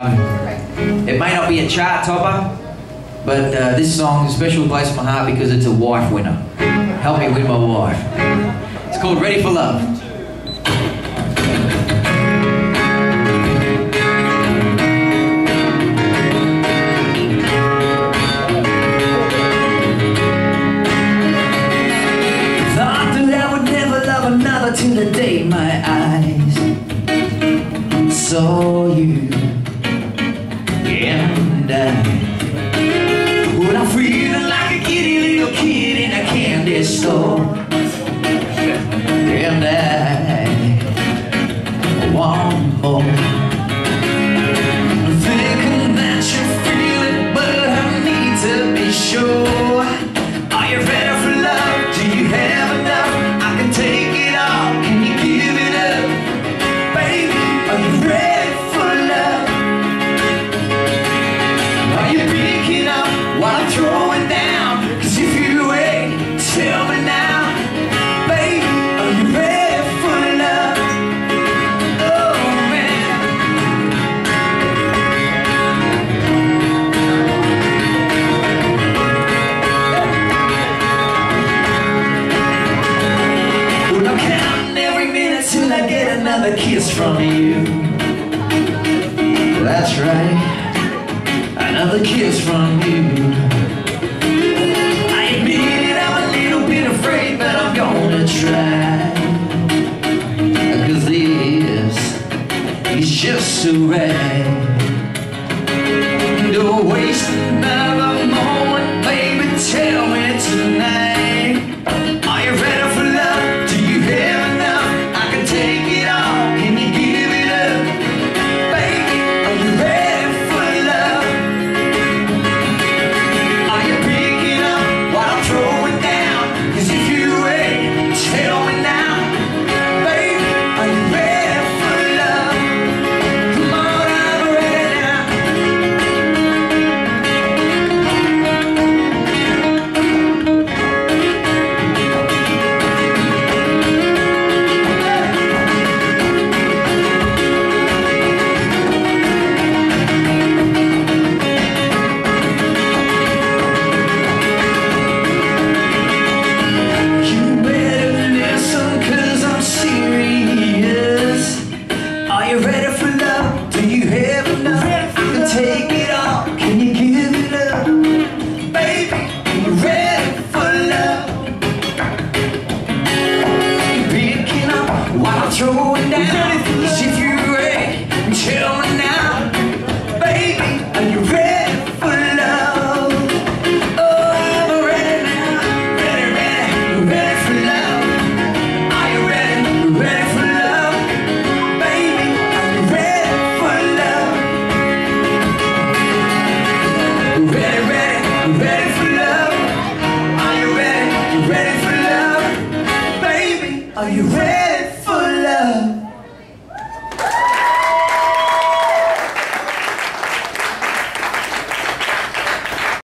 It may not be a chart topper, but uh, this song is a special place in my heart because it's a wife winner. Help me win my wife. It's called Ready for Love. Till the day my eyes saw you you picking up what I'm throwing down? Cause if you ain't, tell me now, are you ready for love? Oh man. Well, I'm every minute till I get another kiss from you. That's right another kiss from you. I admit it, I'm a little bit afraid, but I'm gonna try. Cause this is just so right. Don't waste throwing down.